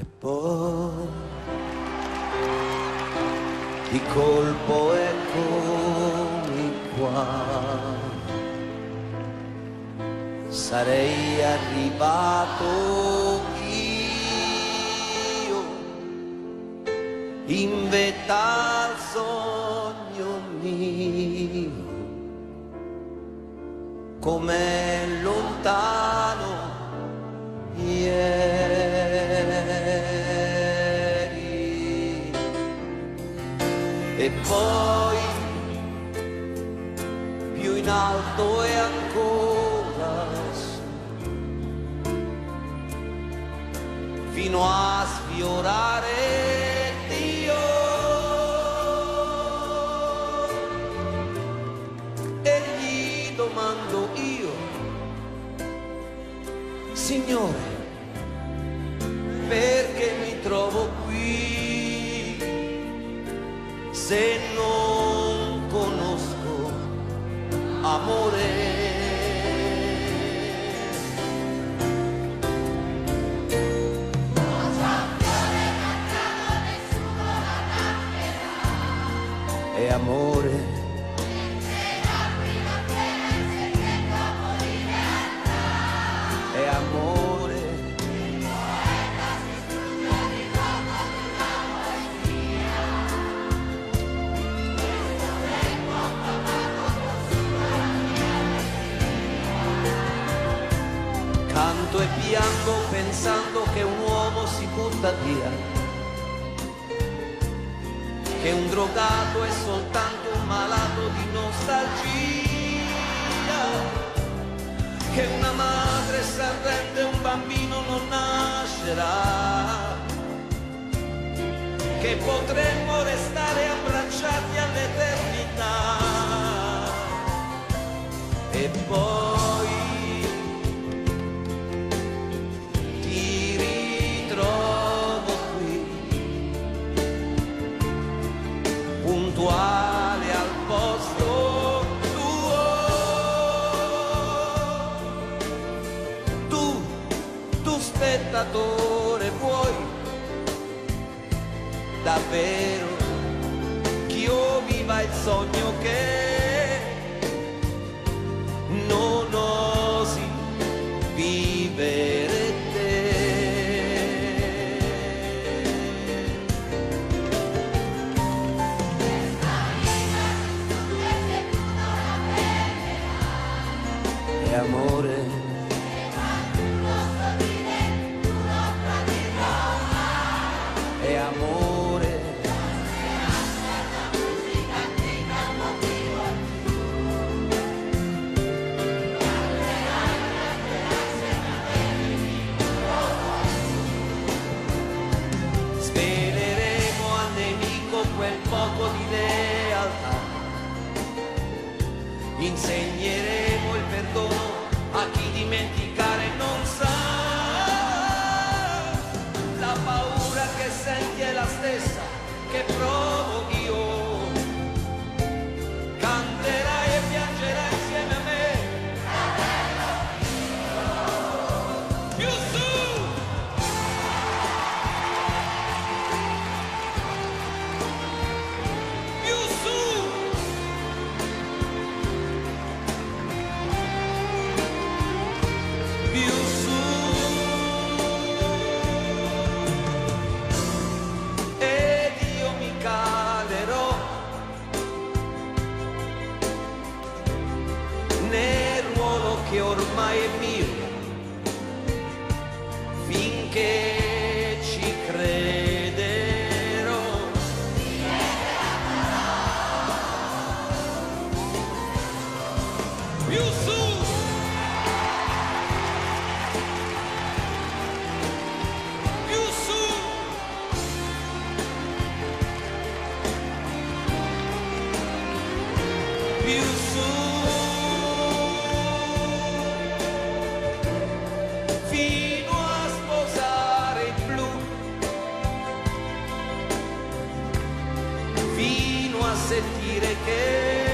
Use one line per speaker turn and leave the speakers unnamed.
E poi di colpo eccomi qua. Sarei arrivato io in vetta al sogno mio, come lontano ieri. E poi più in alto e ancora fino a sfiorare Dio. E gli domando io, Signore, amore? E amore. E amore. Piango pensando che un uomo si butta via, che un drogato è soltanto un malato di nostalgia, che una madre si arrende un bambino non nascerà, che potremmo restare abbracciati all'eternità. E poi puntuale al posto tuo. Tu, tu spettatore, vuoi davvero che io viva il sogno che Il che ormai è mio sentire che